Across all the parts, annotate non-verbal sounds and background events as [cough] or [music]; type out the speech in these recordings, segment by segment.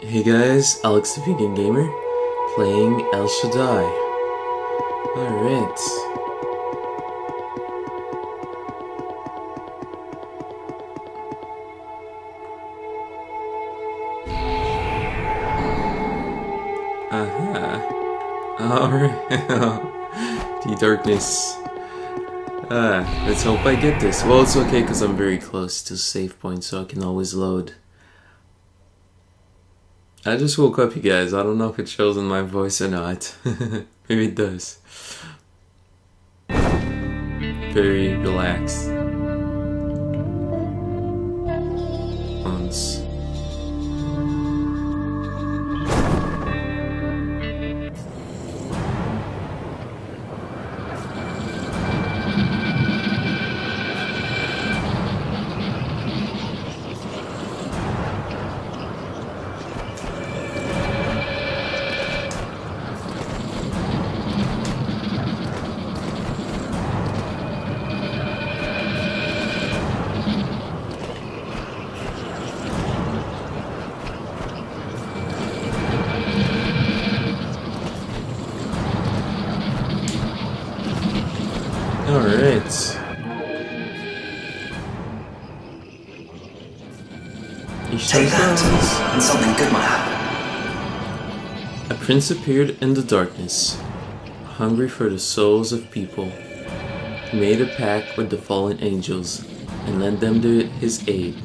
Hey guys, Alex the Vegan Gamer, playing El Shaddai. Alright. Aha. Alright. [laughs] the darkness. Ah, let's hope I get this. Well, it's okay because I'm very close to save point, so I can always load. I just woke up, you guys. I don't know if it shows in my voice or not. [laughs] Maybe it does. Very relaxed. Once. Take that, and something good might happen. A prince appeared in the darkness, hungry for the souls of people. He made a pact with the fallen angels and lent them to his aid.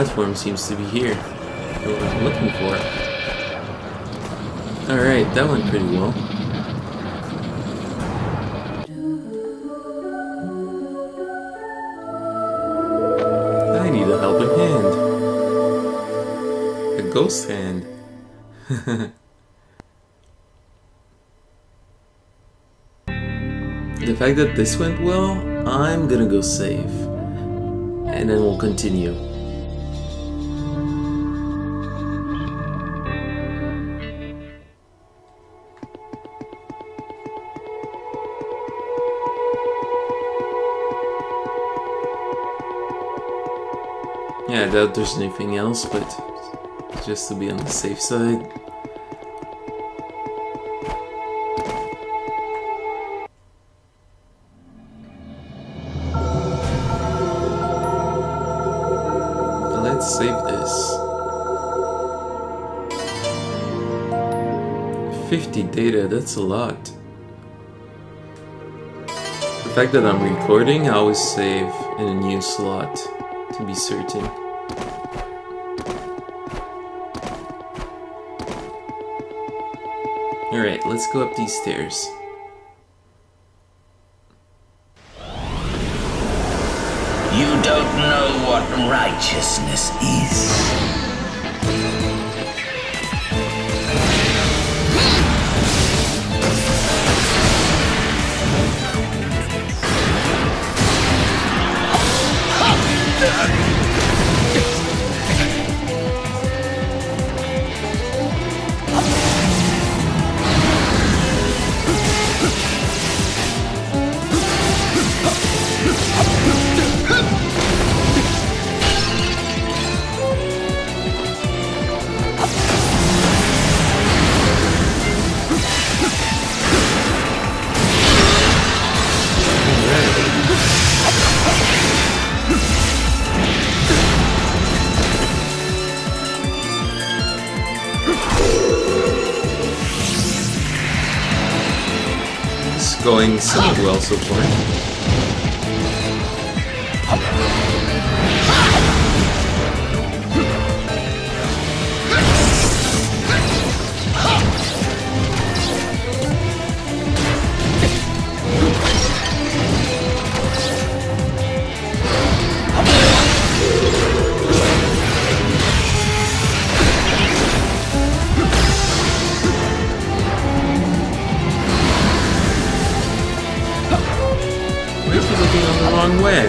Platform seems to be here. I'm looking for. Alright, that went pretty well. I need a helping hand. A ghost hand. [laughs] the fact that this went well, I'm gonna go save. And then we'll continue. Doubt there's anything else, but just to be on the safe side. Let's save this. 50 data, that's a lot. The fact that I'm recording, I always save in a new slot to be certain. Alright, let's go up these stairs. You don't know what righteousness is. Going somewhat well so far. Wrong way.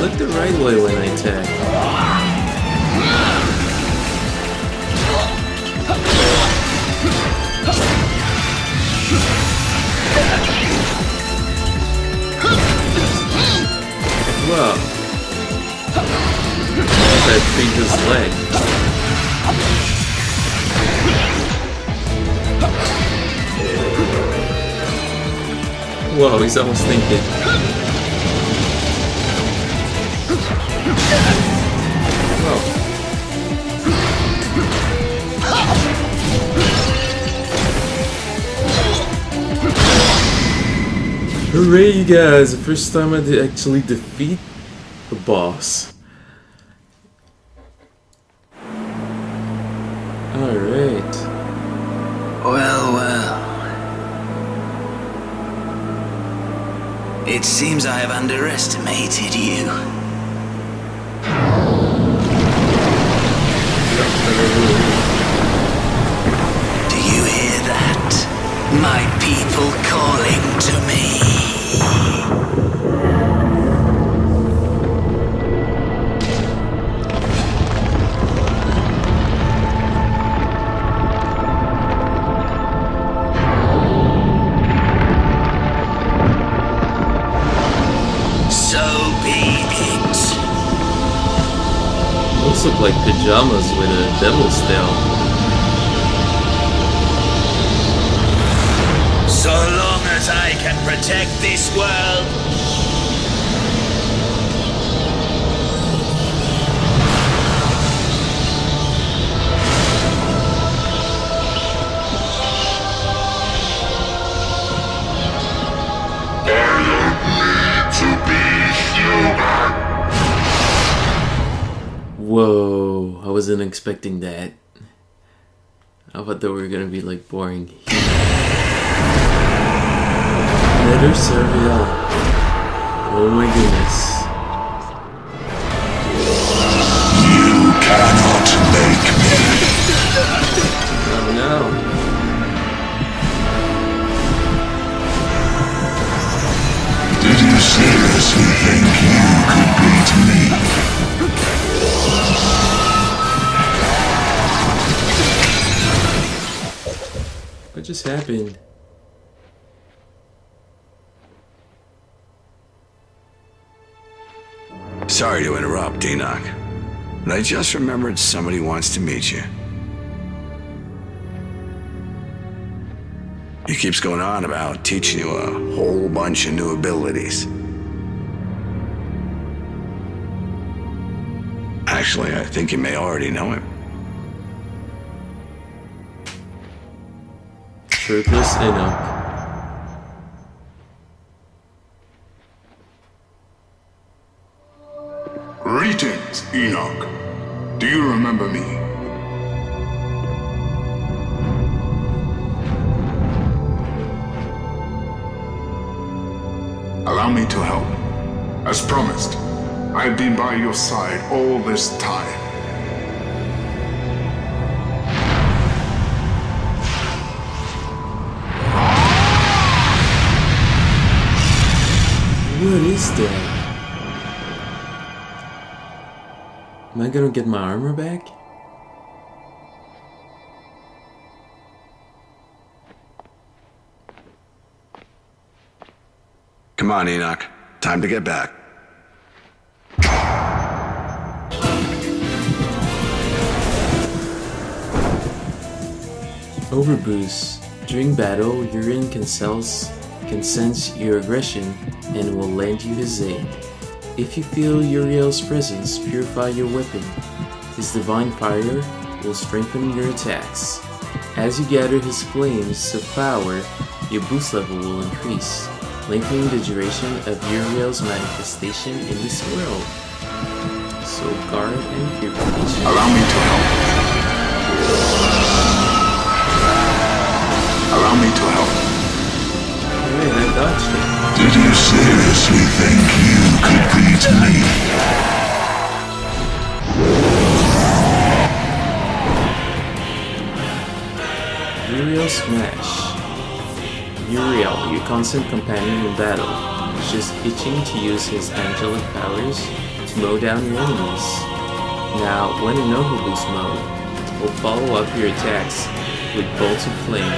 Look the right way when I attack. Whoa. That freed his leg. Whoa, he's almost thinking. Hooray, you guys! The first time I did actually defeat the boss. Alright. Well, well. It seems I have underestimated you. People calling to me. So be it. Those look like pajamas with a devil's expecting that. I thought they were gonna be like boring. Letter Servial. Oh my goodness. Happened? Sorry to interrupt, Enoch. But I just remembered somebody wants to meet you. He keeps going on about teaching you a whole bunch of new abilities. Actually, I think you may already know him. Shirtless Enoch. Greetings, Enoch. Do you remember me? Allow me to help. As promised, I've been by your side all this time. Is that? Am I gonna get my armor back? Come on, Enoch. Time to get back. Overboost. During battle, Uriel can can sense your aggression and will lend you his aid. If you feel Uriel's presence, purify your weapon. His divine fire will strengthen your attacks. As you gather his flames of power, your boost level will increase, lengthening the duration of Uriel's manifestation in this world. So guard and purification. Allow me to help. Allow me to help. Alright, I dodged it. Did you seriously think you could beat me? Uriel Smash. Uriel, your constant companion in battle. is just itching to use his angelic powers to mow down your enemies. Now, when in Boost mode, will follow up your attacks with bolts of flame.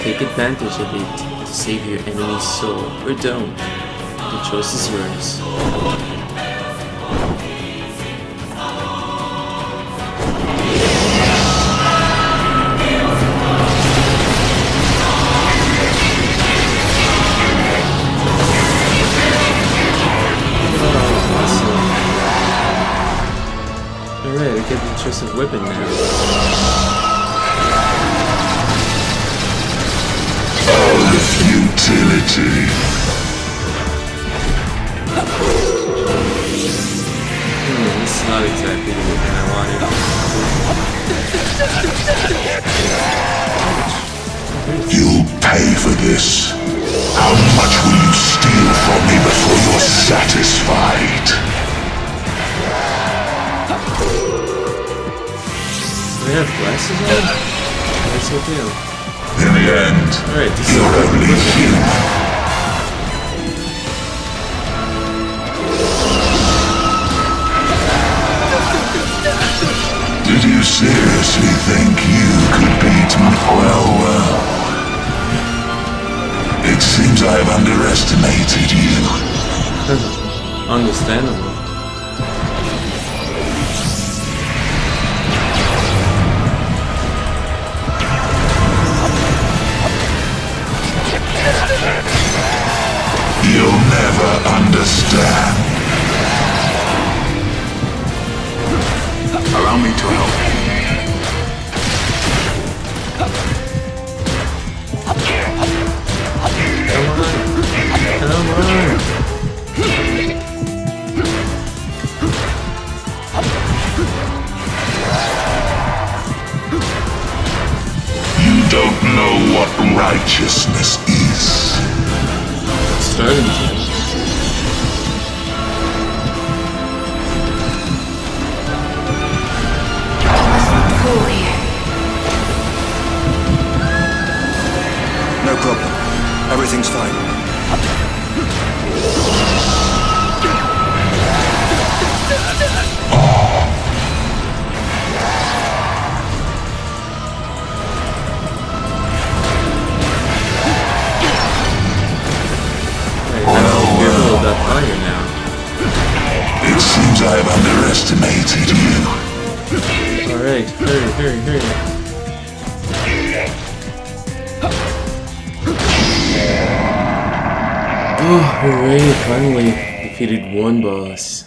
Take advantage of it save your enemy's soul, or don't. The choice is yours. This. How much will you steal from me before you're satisfied? Do I have glasses on? Yes, I do. In the end, this you're only human. Did you seriously think you could beat me? Well, well. It seems I have underestimated you. [laughs] Understandable. You'll never understand. Allow me to help. Righteousness is. Starting to. Cool here. No problem. Everything's fine. Hurry, hurry, hurry. Oh, hooray, finally defeated one boss.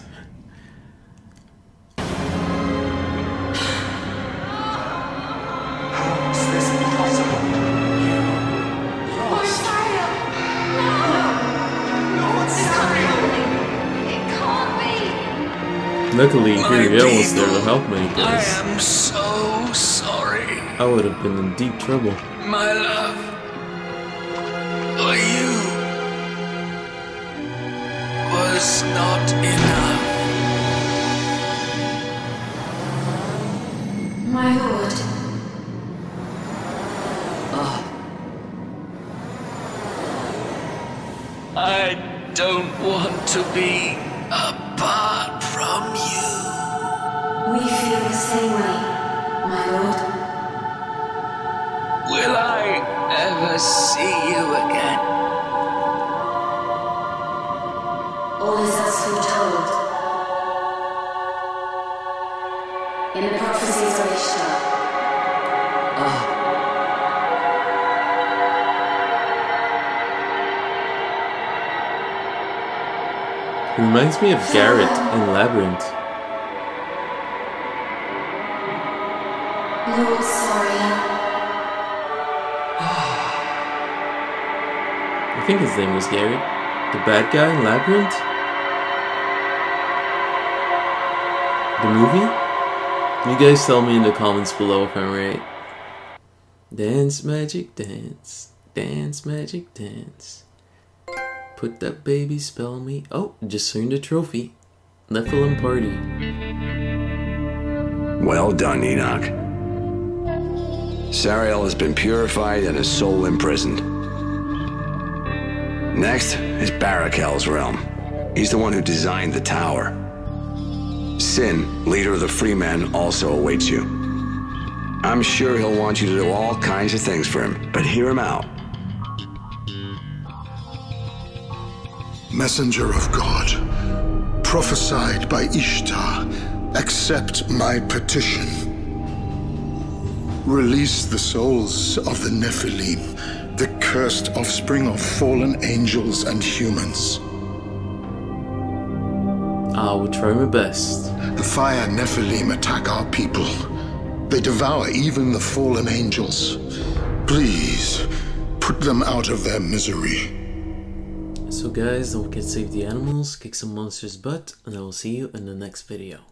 Luckily, My was there to help me, I am so sorry, I would have been in deep trouble. my love. For you was not enough. My lord. Oh. I don't want to be apart from you. We feel the same way, my lord. Will I ever see you again? All is as foretold. In the prophecies of Ishtar. Reminds me of Gareth in Labyrinth. Lord sorry. I think his name was Gareth. The bad guy in Labyrinth? The movie? You guys tell me in the comments below if I'm right. Dance magic dance. Dance magic dance. Put that baby spell on me. Oh, just earned a trophy. Nephilim party. Well done, Enoch. Sariel has been purified and his soul imprisoned. Next is Barakel's realm. He's the one who designed the tower. Sin, leader of the Freemen, also awaits you. I'm sure he'll want you to do all kinds of things for him, but hear him out. Messenger of God, prophesied by Ishtar, accept my petition. Release the souls of the Nephilim, the cursed offspring of fallen angels and humans. I will try my best. The fire Nephilim attack our people. They devour even the fallen angels. Please, put them out of their misery. So guys, don't forget to save the animals, kick some monsters butt, and I will see you in the next video.